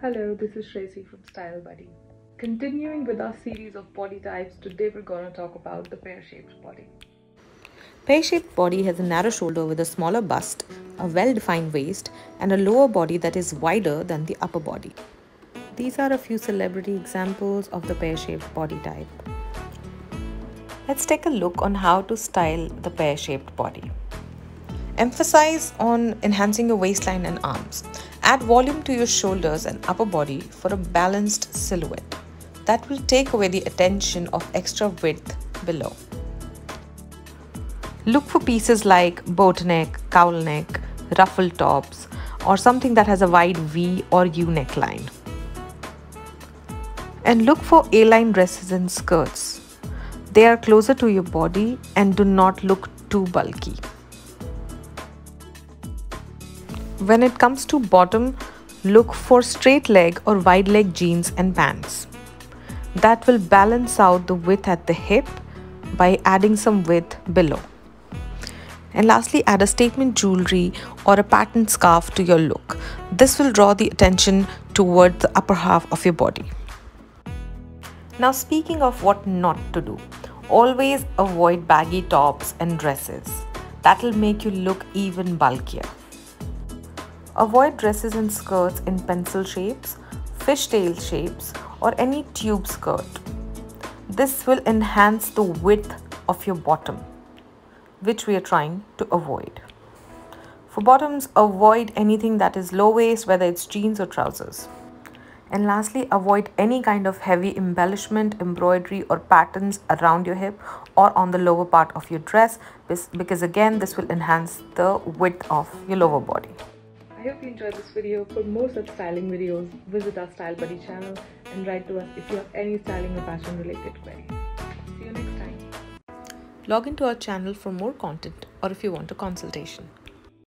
Hello, this is Tracy from Style Buddy. Continuing with our series of body types, today we're going to talk about the pear shaped body. Pear shaped body has a narrow shoulder with a smaller bust, a well defined waist, and a lower body that is wider than the upper body. These are a few celebrity examples of the pear shaped body type. Let's take a look on how to style the pear shaped body. Emphasize on enhancing your waistline and arms. Add volume to your shoulders and upper body for a balanced silhouette. That will take away the attention of extra width below. Look for pieces like boat neck, cowl neck, ruffle tops, or something that has a wide V or U neckline. And look for A-line dresses and skirts. They are closer to your body and do not look too bulky. When it comes to bottom, look for straight leg or wide leg jeans and pants. That will balance out the width at the hip by adding some width below. And lastly, add a statement jewelry or a patterned scarf to your look. This will draw the attention toward the upper half of your body. Now, speaking of what not to do, always avoid baggy tops and dresses. That will make you look even bulkier. Avoid dresses and skirts in pencil shapes, fishtail shapes, or any tube skirt. This will enhance the width of your bottom, which we are trying to avoid. For bottoms, avoid anything that is low waist, whether it's jeans or trousers. And lastly, avoid any kind of heavy embellishment, embroidery or patterns around your hip or on the lower part of your dress because again, this will enhance the width of your lower body. I hope you enjoyed this video. For more such styling videos, visit our Style Buddy channel and write to us if you have any styling or fashion related queries. See you next time. Log into our channel for more content or if you want a consultation.